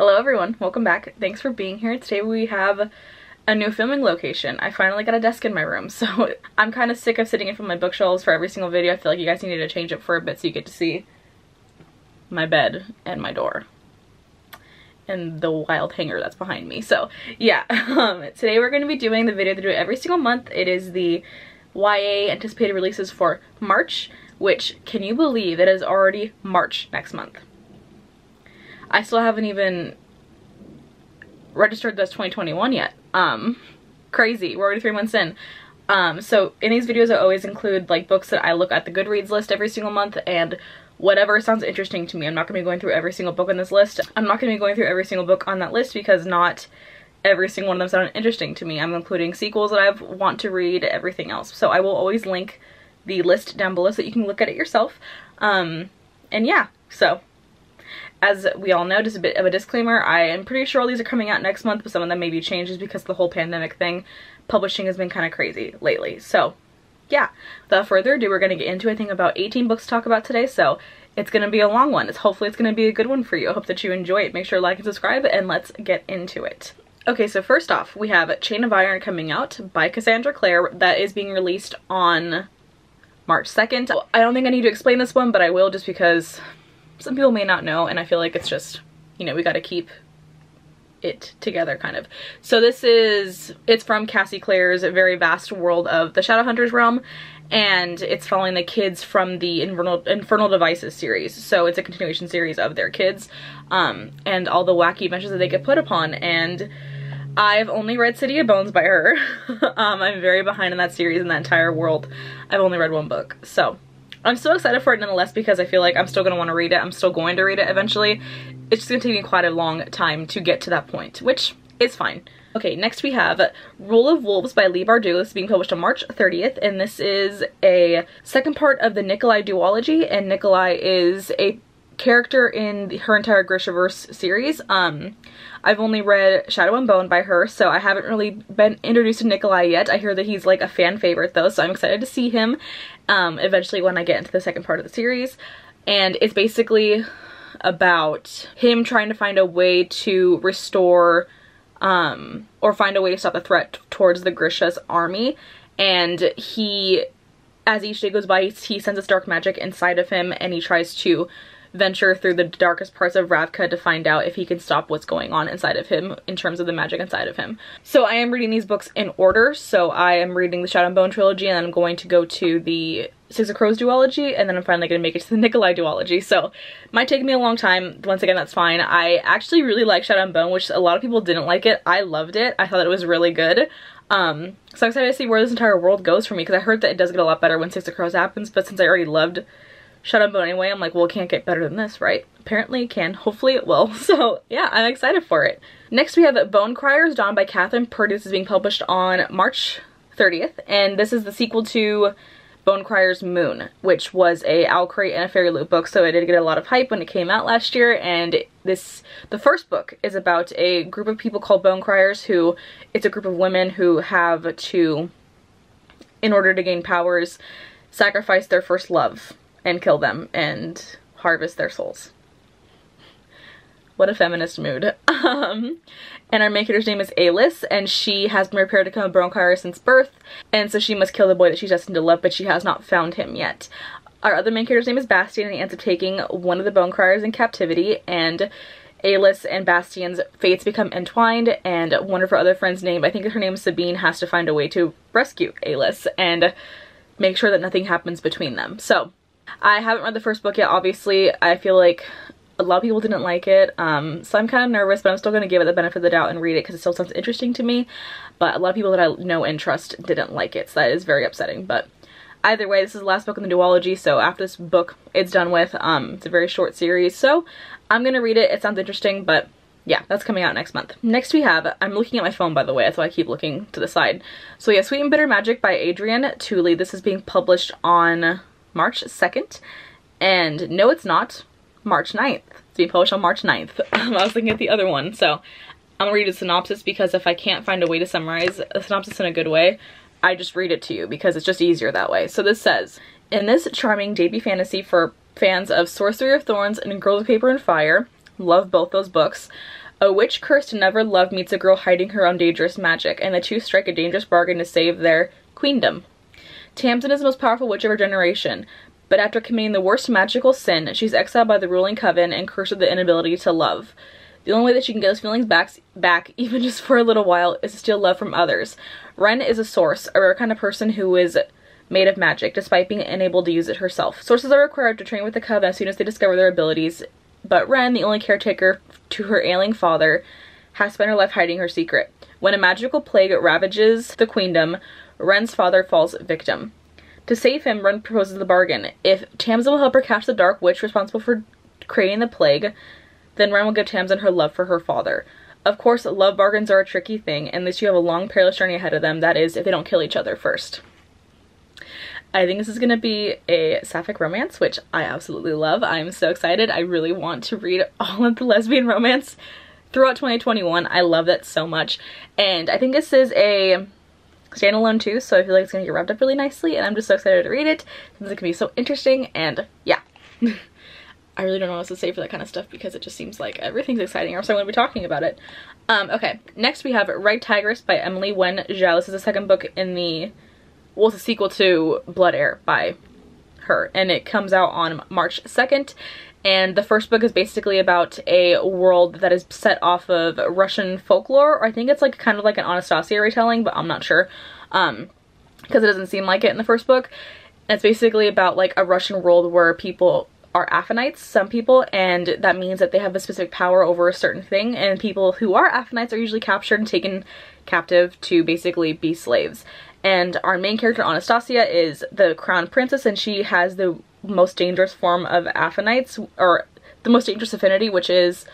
Hello everyone, welcome back. Thanks for being here. Today we have a new filming location. I finally got a desk in my room, so I'm kind of sick of sitting in front of my bookshelves for every single video. I feel like you guys need to change it for a bit so you get to see my bed and my door and the wild hanger that's behind me. So yeah, um, today we're going to be doing the video I do every single month. It is the YA anticipated releases for March, which can you believe it is already March next month. I still haven't even registered this 2021 yet. Um, crazy. We're already three months in. Um, so in these videos I always include like books that I look at the Goodreads list every single month and whatever sounds interesting to me. I'm not going to be going through every single book on this list. I'm not going to be going through every single book on that list because not every single one of them sound interesting to me. I'm including sequels that I want to read, everything else. So I will always link the list down below so you can look at it yourself. Um, and yeah, so as we all know, just a bit of a disclaimer, I am pretty sure all these are coming out next month, but some of them may be changes because the whole pandemic thing. Publishing has been kind of crazy lately. So yeah, without further ado, we're going to get into, I think, about 18 books to talk about today, so it's going to be a long one. It's Hopefully it's going to be a good one for you. I hope that you enjoy it. Make sure to like and subscribe, and let's get into it. Okay, so first off, we have Chain of Iron coming out by Cassandra Clare that is being released on March 2nd. I don't think I need to explain this one, but I will just because some people may not know and I feel like it's just, you know, we gotta keep it together kind of. So this is, it's from Cassie Clare's very vast world of the Shadowhunters realm and it's following the kids from the Infernal, Infernal Devices series. So it's a continuation series of their kids um, and all the wacky adventures that they get put upon and I've only read City of Bones by her. um, I'm very behind in that series and that entire world. I've only read one book. So I'm so excited for it nonetheless because I feel like I'm still going to want to read it. I'm still going to read it eventually. It's just going to take me quite a long time to get to that point, which is fine. Okay, next we have Rule of Wolves by Leigh Bardugo. This is being published on March 30th, and this is a second part of the Nikolai duology, and Nikolai is a character in her entire Grishaverse series. Um, I've only read Shadow and Bone by her, so I haven't really been introduced to Nikolai yet. I hear that he's like a fan favorite though, so I'm excited to see him um, eventually when I get into the second part of the series. And it's basically about him trying to find a way to restore um, or find a way to stop the threat towards the Grisha's army. And he, as each day goes by, he sends senses dark magic inside of him and he tries to venture through the darkest parts of Ravka to find out if he can stop what's going on inside of him in terms of the magic inside of him. So I am reading these books in order. So I am reading the Shadow and Bone trilogy and I'm going to go to the Six of Crows duology and then I'm finally going to make it to the Nikolai duology. So might take me a long time. Once again, that's fine. I actually really like Shadow and Bone, which a lot of people didn't like it. I loved it. I thought it was really good. Um, so I'm excited to see where this entire world goes for me because I heard that it does get a lot better when Six of Crows happens, but since I already loved Shadow and Bone Anyway, I'm like, well, it can't get better than this, right? Apparently it can. Hopefully it will. So yeah, I'm excited for it. Next we have Bone Criers, Dawn by Kathryn Purdie. This is being published on March 30th, and this is the sequel to Bone Criers Moon, which was a Owlcrate and a Fairy Loot book, so it did get a lot of hype when it came out last year, and this, the first book is about a group of people called Bone Criers who, it's a group of women who have to, in order to gain powers, sacrifice their first love and kill them and harvest their souls. What a feminist mood. Um, and our main character's name is Ailesse, and she has been prepared to Bone Crier since birth, and so she must kill the boy that she's destined to love, but she has not found him yet. Our other main character's name is Bastian, and he ends up taking one of the Bone Criers in captivity, and Ailesse and Bastian's fates become entwined, and one of her other friends name, I think her name is Sabine, has to find a way to rescue Ailesse and make sure that nothing happens between them. So, I haven't read the first book yet, obviously. I feel like a lot of people didn't like it, um, so I'm kind of nervous, but I'm still going to give it the benefit of the doubt and read it because it still sounds interesting to me. But a lot of people that I know and trust didn't like it, so that is very upsetting. But either way, this is the last book in the duology, so after this book, it's done with. Um, it's a very short series, so I'm going to read it. It sounds interesting, but yeah, that's coming out next month. Next we have, I'm looking at my phone by the way, that's why I keep looking to the side. So yeah, Sweet and Bitter Magic by Adrienne Tooley. This is being published on March 2nd. And no, it's not. March 9th. It's being published on March 9th. Um, I was looking at the other one. So I'm gonna read a synopsis because if I can't find a way to summarize a synopsis in a good way, I just read it to you because it's just easier that way. So this says, in this charming JB fantasy for fans of Sorcery of Thorns and Girls of Paper and Fire, love both those books, A witch cursed to never love meets a girl hiding her own dangerous magic, and the two strike a dangerous bargain to save their queendom. Tamsin is the most powerful witch of her generation, but after committing the worst magical sin, she's exiled by the ruling coven and cursed with the inability to love. The only way that she can get those feelings back, back, even just for a little while, is to steal love from others. Wren is a source, a rare kind of person who is made of magic, despite being unable to use it herself. Sources are required to train with the Coven as soon as they discover their abilities, but Wren, the only caretaker to her ailing father, has spent her life hiding her secret. When a magical plague ravages the queendom, Wren's father falls victim. To save him, Wren proposes the bargain. If Tamsin will help her catch the dark witch responsible for creating the plague, then Wren will give Tamsin her love for her father. Of course, love bargains are a tricky thing, and these two have a long perilous journey ahead of them, that is, if they don't kill each other first. I think this is going to be a sapphic romance, which I absolutely love. I'm so excited. I really want to read all of the lesbian romance throughout 2021. I love that so much. And I think this is a standalone too, so I feel like it's to get wrapped up really nicely, and I'm just so excited to read it. It's going to be so interesting, and yeah. I really don't know what else to say for that kind of stuff because it just seems like everything's exciting or so I'm to be talking about it. Um, okay, next we have Red Tigress by Amélie Wen Zhao. This is the second book in the well, it's a sequel to Blood Heir by her, and it comes out on March 2nd. And the first book is basically about a world that is set off of Russian folklore. or I think it's like kind of like an Anastasia retelling, but I'm not sure. Um, because it doesn't seem like it in the first book. And it's basically about like a Russian world where people are Affinites, some people, and that means that they have a specific power over a certain thing, and people who are Affinites are usually captured and taken captive to basically be slaves. And our main character, Anastasia, is the crown princess and she has the most dangerous form of Affinites, or the most dangerous affinity, which is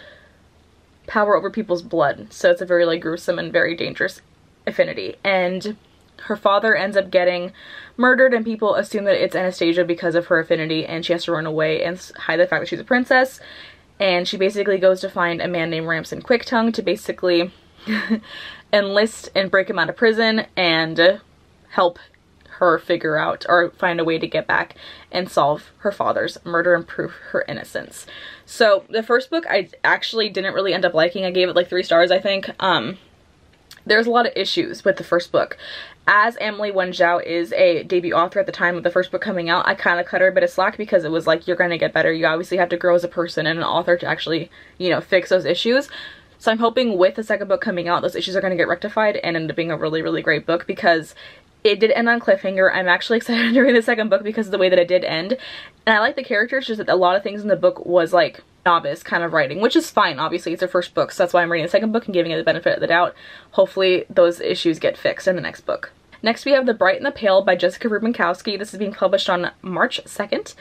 power over people's blood. So it's a very like gruesome and very dangerous affinity. And her father ends up getting murdered and people assume that it's Anastasia because of her affinity and she has to run away and hide the fact that she's a princess. And she basically goes to find a man named Ramson Quicktongue to basically enlist and break him out of prison and help her figure out or find a way to get back and solve her father's murder and prove her innocence. So the first book I actually didn't really end up liking. I gave it like three stars, I think. Um, there's a lot of issues with the first book. As Amélie Wen Zhao is a debut author at the time of the first book coming out, I kind of cut her a bit of slack because it was like, you're going to get better. You obviously have to grow as a person and an author to actually, you know, fix those issues. So I'm hoping with the second book coming out, those issues are going to get rectified and end up being a really, really great book because it did end on cliffhanger. I'm actually excited to read the second book because of the way that it did end. And I like the characters, just that a lot of things in the book was like novice kind of writing, which is fine. Obviously, it's her first book, so that's why I'm reading the second book and giving it the benefit of the doubt. Hopefully, those issues get fixed in the next book. Next, we have The Bright and the Pale by Jessica Rubinkowski. This is being published on March 2nd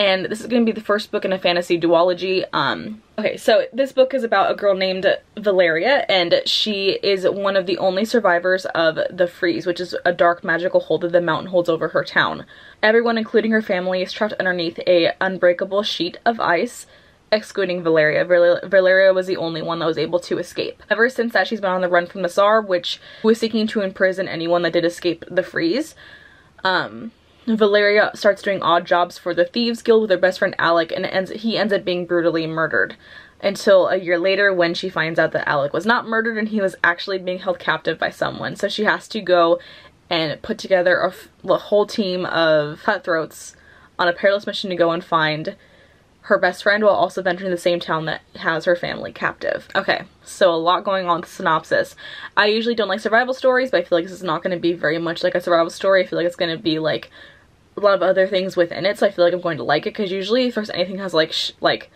and this is going to be the first book in a fantasy duology. Um, okay, so this book is about a girl named Valeria, and she is one of the only survivors of the Freeze, which is a dark magical hold that the mountain holds over her town. Everyone, including her family, is trapped underneath a unbreakable sheet of ice, excluding Valeria. Val Valeria was the only one that was able to escape. Ever since that, she's been on the run from the Tsar, which was seeking to imprison anyone that did escape the Freeze. Um, Valeria starts doing odd jobs for the Thieves Guild with her best friend Alec and ends, he ends up being brutally murdered. Until a year later when she finds out that Alec was not murdered and he was actually being held captive by someone. So she has to go and put together a, a whole team of cutthroats on a perilous mission to go and find her best friend while also venturing the same town that has her family captive. Okay, so a lot going on with the synopsis. I usually don't like survival stories, but I feel like this is not going to be very much like a survival story. I feel like it's going to be like a lot of other things within it, so I feel like I'm going to like it, because usually if there's anything has like, like,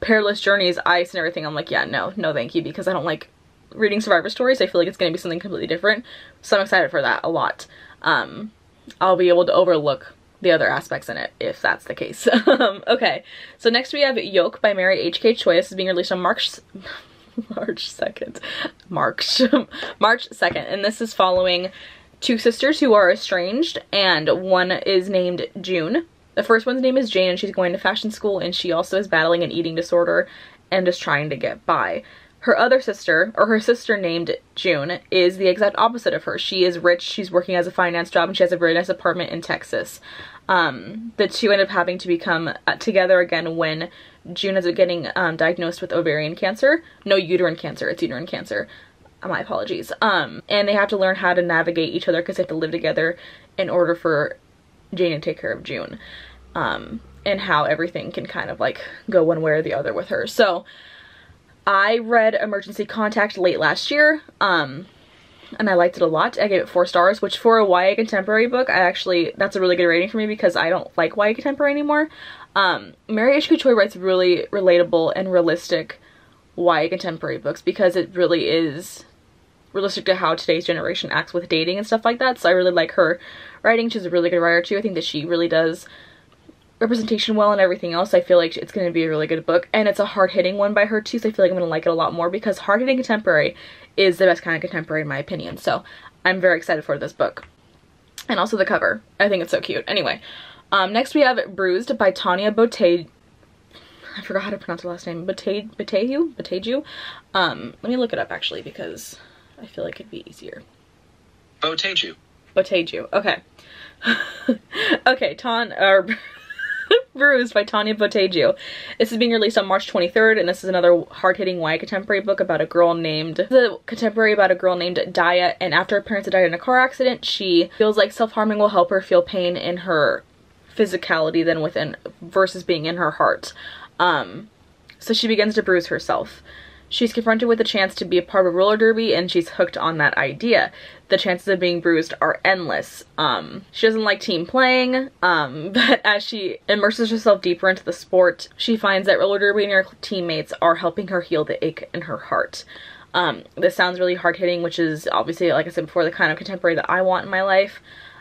perilous journeys, ice, and everything, I'm like, yeah, no, no thank you, because I don't like reading survivor stories. I feel like it's going to be something completely different, so I'm excited for that a lot. Um, I'll be able to overlook the other aspects in it, if that's the case. um, okay, so next we have Yolk by Mary H.K. Choi. This is being released on March... March 2nd. March. March 2nd. And this is following two sisters who are estranged, and one is named June. The first one's name is Jane, and she's going to fashion school, and she also is battling an eating disorder and is trying to get by. Her other sister, or her sister named June, is the exact opposite of her. She is rich, she's working as a finance job, and she has a very nice apartment in Texas. Um, the two end up having to become uh, together again when June is getting um, diagnosed with ovarian cancer. No, uterine cancer. It's uterine cancer. Uh, my apologies. Um, and they have to learn how to navigate each other because they have to live together in order for Jane to take care of June. Um, and how everything can kind of like go one way or the other with her. So I read Emergency Contact late last year. Um, and I liked it a lot. I gave it four stars, which for a YA contemporary book, I actually, that's a really good rating for me because I don't like YA contemporary anymore. Um, Mary H. Choi writes really relatable and realistic YA contemporary books because it really is realistic to how today's generation acts with dating and stuff like that. So I really like her writing. She's a really good writer too. I think that she really does representation well and everything else. I feel like it's going to be a really good book. And it's a hard-hitting one by her too, so I feel like I'm going to like it a lot more because hard-hitting contemporary is the best kind of contemporary in my opinion. So I'm very excited for this book. And also the cover. I think it's so cute. Anyway, um, next we have Bruised by Tanya Bote. I forgot how to pronounce her last name. Bote Boteju? Boteju? Um, let me look it up actually because I feel like it'd be easier. Boteju. Boteju. Okay. okay, Ton or Bruised by Tanya Boteju. This is being released on March 23rd, and this is another hard-hitting YA contemporary book about a girl named, the contemporary about a girl named Daya, and after her parents died in a car accident, she feels like self-harming will help her feel pain in her physicality than within, versus being in her heart. Um, so she begins to bruise herself. She's confronted with the chance to be a part of roller derby and she's hooked on that idea. The chances of being bruised are endless. Um, she doesn't like team playing, um, but as she immerses herself deeper into the sport, she finds that roller derby and her teammates are helping her heal the ache in her heart. Um, this sounds really hard-hitting, which is obviously, like I said before, the kind of contemporary that I want in my life.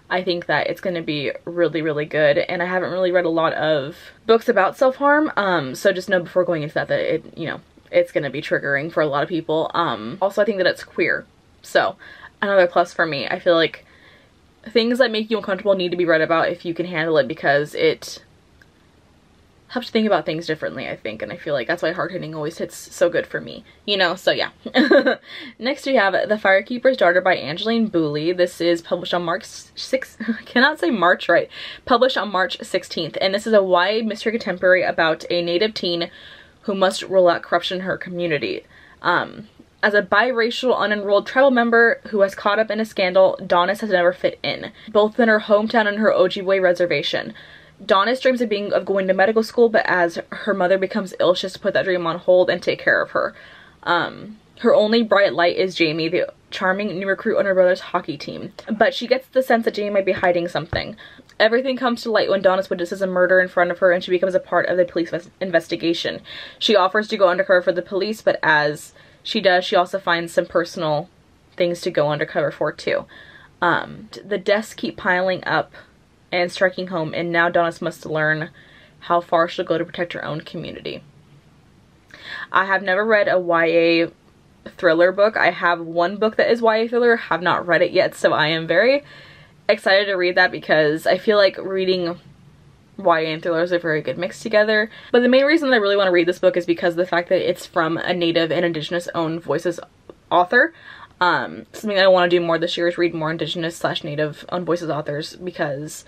I think that it's going to be really, really good. And I haven't really read a lot of books about self-harm, um, so just know before going into that that it, you know, it's going to be triggering for a lot of people. Um, also, I think that it's queer. So, another plus for me. I feel like things that make you uncomfortable need to be read about if you can handle it because it helps you think about things differently, I think. And I feel like that's why hard hitting always hits so good for me. You know, so yeah. Next we have The Firekeeper's Daughter by Angeline Boulley. This is published on March 6th. I cannot say March right. Published on March 16th. And this is a YA mystery contemporary about a native teen who must rule out corruption in her community. Um, as a biracial, unenrolled tribal member who has caught up in a scandal, Daunis has never fit in, both in her hometown and her Ojibwe reservation. Daunis dreams of being of going to medical school, but as her mother becomes ill, she has to put that dream on hold and take care of her. Um, her only bright light is Jamie, the charming new recruit on her brother's hockey team. But she gets the sense that Jamie might be hiding something. Everything comes to light when Daunis witnesses a murder in front of her and she becomes a part of the police investigation. She offers to go undercover for the police, but as she does, she also finds some personal things to go undercover for too. Um, the deaths keep piling up and striking home, and now Daunis must learn how far she'll go to protect her own community. I have never read a YA thriller book. I have one book that is YA thriller, have not read it yet, so I am very excited to read that because I feel like reading YA and thrillers are very good mixed together. But the main reason that I really want to read this book is because the fact that it's from a native and indigenous owned voices author. Um, something I want to do more this year is read more indigenous slash native owned voices authors because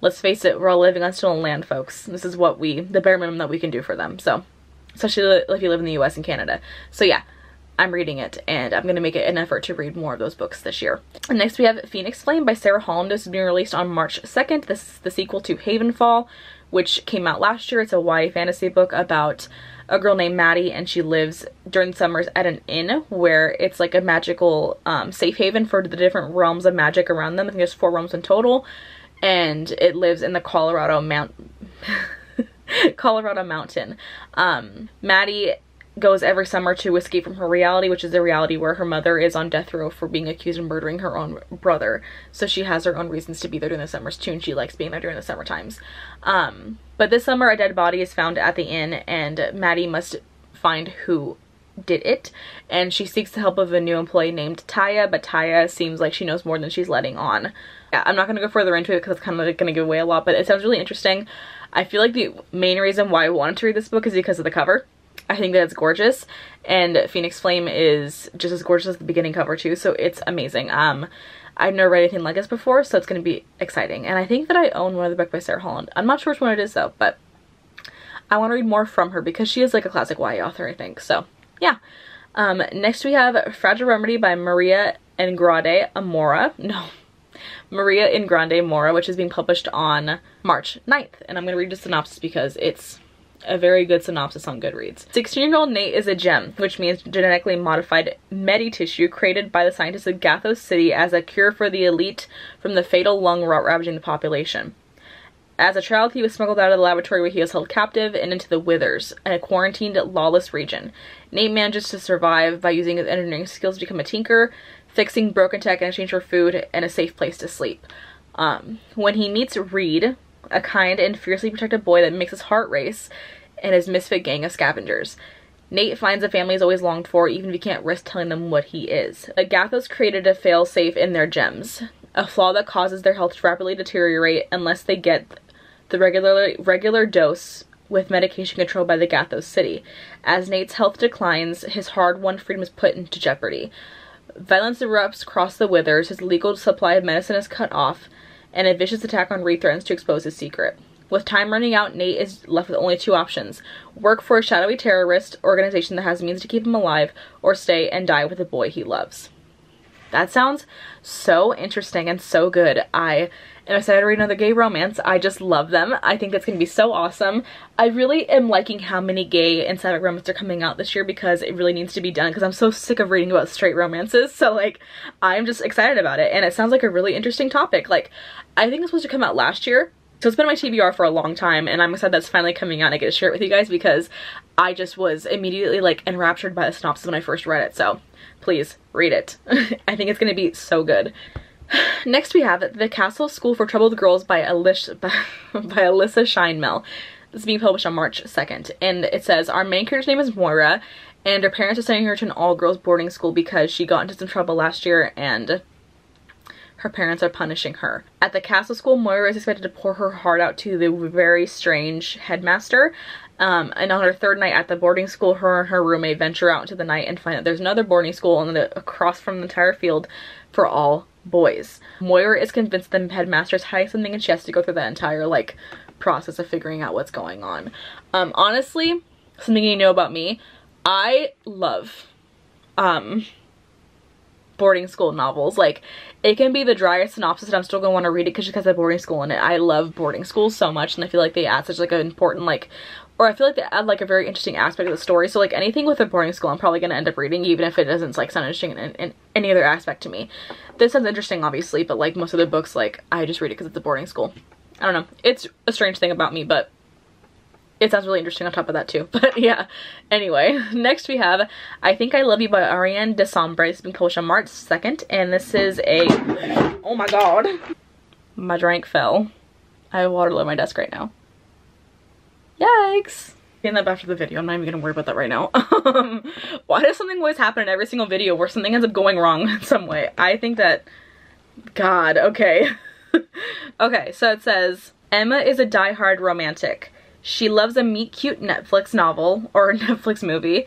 let's face it, we're all living on stolen land, folks. This is what we, the bare minimum that we can do for them. So, especially if you live in the US and Canada. So yeah, I'm reading it and I'm going to make it an effort to read more of those books this year. And next we have Phoenix Flame by Sara Holland. This is being released on March 2nd. This is the sequel to Havenfall, which came out last year. It's a YA fantasy book about a girl named Maddie and she lives during summers at an inn where it's like a magical um, safe haven for the different realms of magic around them. I think there's four realms in total. And it lives in the Colorado Mount... Colorado Mountain. Um, Maddie goes every summer to escape from her reality, which is the reality where her mother is on death row for being accused of murdering her own brother. So she has her own reasons to be there during the summers too, and she likes being there during the summer times. Um, but this summer, a dead body is found at the inn, and Maddie must find who did it and she seeks the help of a new employee named Taya but Taya seems like she knows more than she's letting on. Yeah, I'm not going to go further into it because it's kind of going to give away a lot but it sounds really interesting. I feel like the main reason why I wanted to read this book is because of the cover. I think that it's gorgeous and Phoenix Flame is just as gorgeous as the beginning cover too so it's amazing. Um, I've never read anything like this before so it's going to be exciting and I think that I own one of the book by Sara Holland. I'm not sure which one it is though but I want to read more from her because she is like a classic YA author, I think. So yeah. Um, next we have Fragile Remedy by Maria Ingrande Amora. No, Maria Ingrande Mora, which is being published on March 9th. And I'm going to read the synopsis because it's a very good synopsis on Goodreads. 16-year-old Nate is a gem, which means genetically modified medi tissue created by the scientists of Gathos City as a cure for the elite from the fatal lung rot ravaging the population. As a child, he was smuggled out of the laboratory where he was held captive and into the Withers, a quarantined, lawless region. Nate manages to survive by using his engineering skills to become a tinker, fixing broken tech in exchange for food and a safe place to sleep. Um, when he meets Reed, a kind and fiercely protective boy that makes his heart race, and his misfit gang of scavengers. Nate finds a family he's always longed for, even if he can't risk telling them what he is. Agathos created a fail-safe in their gems, a flaw that causes their health to rapidly deteriorate unless they get the regular regular dose with medication controlled by the Gathos City. As Nate's health declines, his hard-won freedom is put into jeopardy. Violence erupts across the Withers, his legal supply of medicine is cut off, and a vicious attack on Reed threatens to expose his secret. With time running out, Nate is left with only two options. Work for a shadowy terrorist organization that has means to keep him alive, or stay and die with the boy he loves. That sounds so interesting and so good. I am excited to read another gay romance. I just love them. I think that's going to be so awesome. I really am liking how many gay and sapphic romances are coming out this year because it really needs to be done because I'm so sick of reading about straight romances. So like, I'm just excited about it and it sounds like a really interesting topic. Like, I think it's supposed to come out last year. So it's been my TBR for a long time and I'm excited that's finally coming out and I get to share it with you guys because I just was immediately like enraptured by the synopsis when I first read it. So please read it. I think it's going to be so good. Next we have The Castle School for Troubled Girls by Alicia, by, by Alyssa Sheinmel. This is being published on March 2nd. And it says, our main character's name is Moira and her parents are sending her to an all-girls boarding school because she got into some trouble last year and her parents are punishing her. At the castle school, Moira is expected to pour her heart out to the very strange headmaster. Um, and on her third night at the boarding school, her and her roommate venture out into the night and find that there's another boarding school on the, across from the entire field for all boys. Moira is convinced the headmaster is hiding something and she has to go through that entire like process of figuring out what's going on. Um, honestly, something you know about me, I love um, boarding school novels. Like, it can be the driest synopsis and I'm still gonna want to read it because it has a boarding school in it. I love boarding schools so much and I feel like they add such like an important like or I feel like they add like a very interesting aspect of the story. So like anything with a boarding school, I'm probably gonna end up reading, even if it doesn't like sound interesting in, in any other aspect to me. This sounds interesting, obviously, but like most of the books, like I just read it because it's a boarding school. I don't know. It's a strange thing about me, but it sounds really interesting on top of that too. But yeah, anyway, next we have I Think I Love You by Auriane Desombre. It's been published on March 2nd, and this is a, oh my god, my drink fell. I have water my desk right now. Yikes. Getting that after the video. I'm not even gonna worry about that right now. Um, why does something always happen in every single video where something ends up going wrong in some way? I think that, God, okay. okay, so it says, Emma is a die-hard romantic. She loves a meet-cute Netflix novel, or Netflix movie,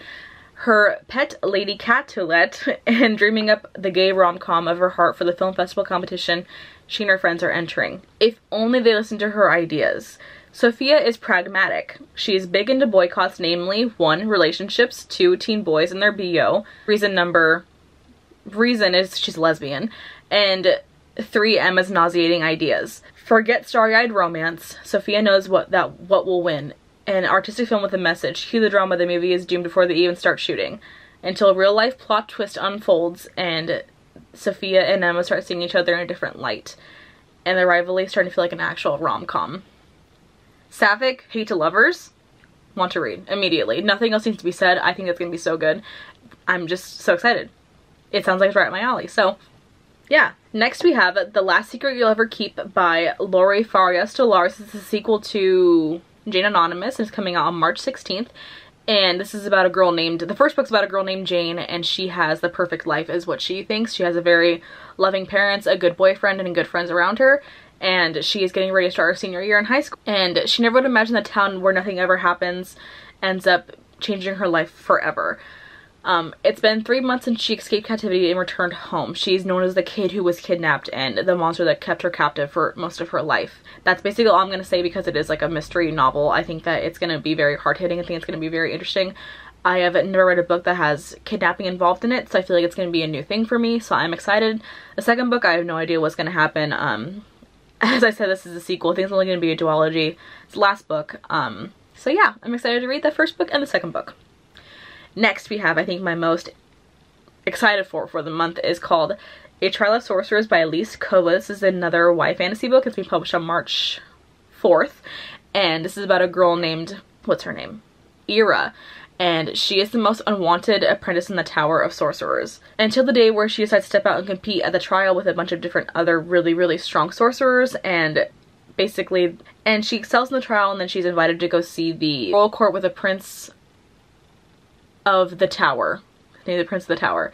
her pet Lady Cat Toilette, and dreaming up the gay rom-com of her heart for the film festival competition she and her friends are entering. If only they listened to her ideas. Sophia is pragmatic. She is big into boycotts, namely, one, relationships, two, teen boys and their BO. Reason number, reason is she's lesbian. And three, Emma's nauseating ideas. Forget starry-eyed romance. Sophia knows what that what will win. An artistic film with a message. Cue the drama the movie is doomed before they even start shooting. Until real life plot twist unfolds and Sophia and Emma start seeing each other in a different light. And the rivalry starting to feel like an actual rom-com. Sapphic, Hate to Lovers, want to read immediately. Nothing else needs to be said. I think it's going to be so good. I'm just so excited. It sounds like it's right up my alley. So, yeah. Next we have The Last Secret You'll Ever Keep by Laurie Faria Stolarz. It's a sequel to Jane Anonymous it's coming out on March 16th. And this is about a girl named, the first book's about a girl named Jane and she has the perfect life is what she thinks. She has a very loving parents, a good boyfriend, and good friends around her and she is getting ready to start her senior year in high school. And she never would imagine the town where nothing ever happens ends up changing her life forever. Um, it's been three months since she escaped captivity and returned home. She's known as the kid who was kidnapped and the monster that kept her captive for most of her life. That's basically all I'm going to say because it is like a mystery novel. I think that it's going to be very hard-hitting. I think it's going to be very interesting. I have never read a book that has kidnapping involved in it, so I feel like it's going to be a new thing for me, so I'm excited. The second book, I have no idea what's going to happen. Um, as I said, this is a sequel. I think it's only going to be a duology. It's the last book. Um, so yeah, I'm excited to read the first book and the second book. Next we have, I think, my most excited for for the month is called A Trial of Sorcerers by Elise Kova. This is another YA fantasy book. It's being published on March 4th. And this is about a girl named, what's her name? Eira and she is the most unwanted apprentice in the Tower of Sorcerers. Until the day where she decides to step out and compete at the trial with a bunch of different other really, really strong sorcerers and basically, and she excels in the trial and then she's invited to go see the royal court with a prince of the tower, the Prince of the Tower.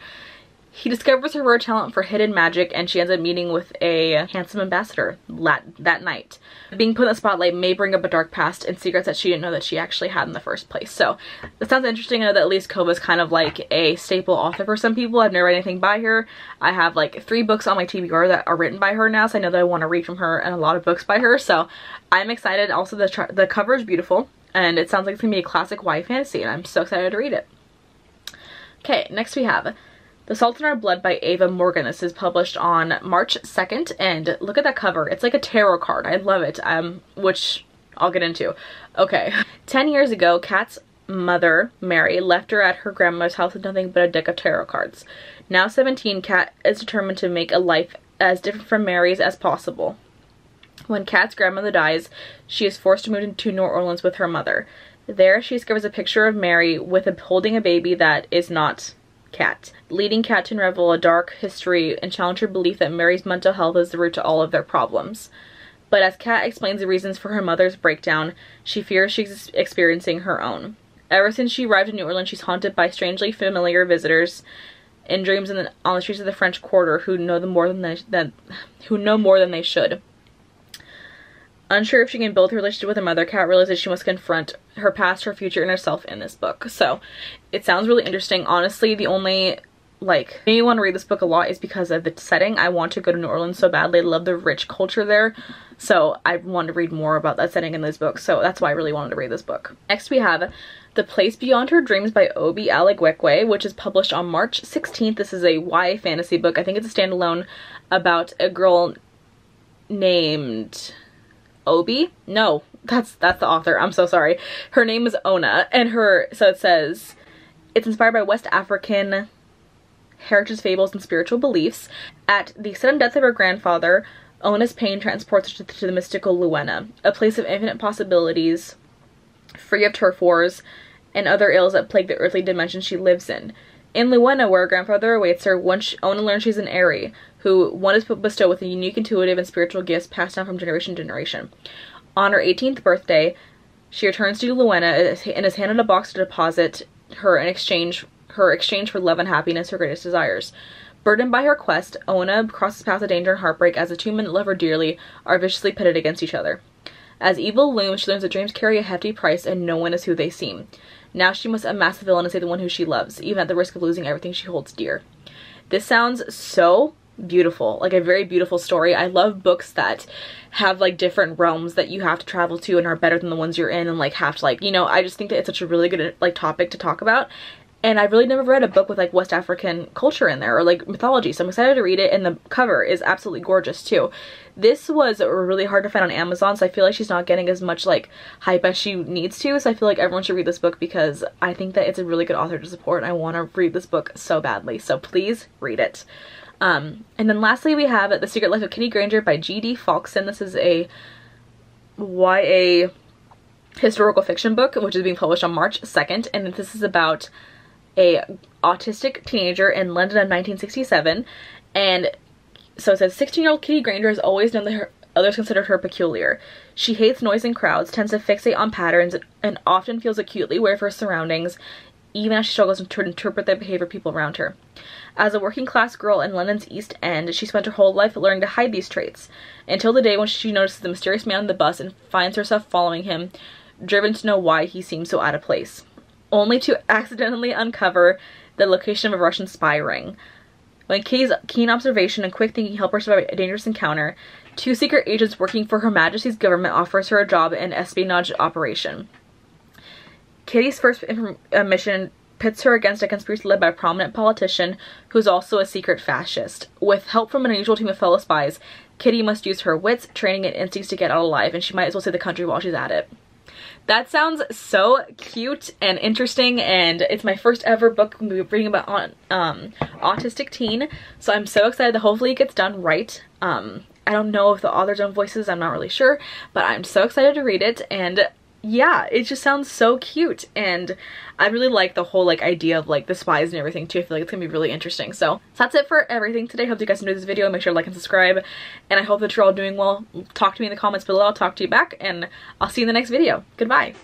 He discovers her rare talent for hidden magic and she ends up meeting with a handsome ambassador that night. Being put in the spotlight may bring up a dark past and secrets that she didn't know that she actually had in the first place. So that sounds interesting. I know that Elise Kova is kind of like a staple author for some people. I've never read anything by her. I have like three books on my TBR that are written by her now, so I know that I want to read from her and a lot of books by her. So I'm excited. Also, the, the cover is beautiful and it sounds like it's going to be a classic YA fantasy and I'm so excited to read it. Okay, next we have the Salt in Our Blood by Ava Morgyn. This is published on March 2nd, and look at that cover. It's like a tarot card. I love it, um, which I'll get into. Okay. 10 years ago, Kat's mother, Mary, left her at her grandmother's house with nothing but a deck of tarot cards. Now 17, Kat is determined to make a life as different from Mary's as possible. When Kat's grandmother dies, she is forced to move to New Orleans with her mother. There, she discovers a picture of Mary with a, holding a baby that is not Kat, leading Kat to unravel a dark history and challenge her belief that Mary's mental health is the root to all of their problems. But as Kat explains the reasons for her mother's breakdown, she fears she's experiencing her own. Ever since she arrived in New Orleans, she's haunted by strangely familiar visitors in dreams the, on the streets of the French Quarter who know them more than they, that, who know more than they should. Unsure if she can build a relationship with her mother, Kat realizes she must confront her past, her future, and herself in this book. So it sounds really interesting. Honestly, the only like me want to read this book a lot is because of the setting. I want to go to New Orleans so badly. I love the rich culture there. So I want to read more about that setting in this book. So that's why I really wanted to read this book. Next we have The Place Beyond Her Dreams by Obi Alagwekwe, which is published on March 16th. This is a YA fantasy book. I think it's a standalone about a girl named Obi? No, that's that's the author. I'm so sorry. Her name is Ona and her so it says it's inspired by West African heritage fables and spiritual beliefs. At the sudden death of her grandfather, Ona's pain transports her to, to the mystical Luena, a place of infinite possibilities, free of turf wars and other ills that plague the earthly dimension she lives in. In Luena, where her grandfather awaits her, once Ona learns she's an Aerie, who one is bestowed with a unique intuitive and spiritual gifts passed down from generation to generation. On her 18th birthday, she returns to Luena and is handed a box to deposit her in exchange her exchange for love and happiness, her greatest desires. Burdened by her quest, Ona crosses paths of danger and heartbreak as the two men that love her dearly are viciously pitted against each other. As evil looms, she learns that dreams carry a hefty price and no one is who they seem. Now she must unmask the villain and save the one who she loves, even at the risk of losing everything she holds dear. This sounds so beautiful like a very beautiful story. I love books that have like different realms that you have to travel to and are better than the ones you're in and like have to like you know i just think that it's such a really good like topic to talk about. And I've really never read a book with like West African culture in there or like mythology so I'm excited to read it. And the cover is absolutely gorgeous too. This was really hard to find on Amazon so I feel like she's not getting as much like hype as she needs to. So I feel like everyone should read this book because I think that it's a really good author to support I want to read this book so badly. So please read it. Um, and then lastly we have The Secret Life of Kitty Granger by G.D. Falksen. This is a YA historical fiction book which is being published on March 2nd and this is about a autistic teenager in London in 1967 and so it says 16 year old Kitty Granger has always known that her others considered her peculiar. She hates noise and crowds, tends to fixate on patterns, and often feels acutely aware of her surroundings, even as she struggles to interpret the behavior of people around her. As a working class girl in London's East End, she spent her whole life learning to hide these traits, until the day when she notices the mysterious man on the bus and finds herself following him, driven to know why he seems so out of place. Only to accidentally uncover the location of a Russian spy ring. When Kitty's keen observation and quick thinking help her survive a dangerous encounter, two secret agents working for Her Majesty's government offers her a job in espionage operation. Kitty's first uh, mission pits her against a conspiracy led by a prominent politician who's also a secret fascist. With help from an unusual team of fellow spies, Kitty must use her wits, training, and instincts to get out alive, and she might as well save the country while she's at it. That sounds so cute and interesting and it's my first ever book I'm reading about on um, autistic teen so I'm so excited that hopefully it gets done right. Um, I don't know if the author's own voices, I'm not really sure, but I'm so excited to read it and yeah, it just sounds so cute and I really like the whole like idea of like the spies and everything too. I feel like it's gonna be really interesting. So, so that's it for everything today. Hope you guys enjoyed this video. Make sure to like and subscribe and I hope that you're all doing well. Talk to me in the comments below. I'll talk to you back and I'll see you in the next video. Goodbye.